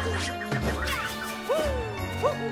Woo! Woo!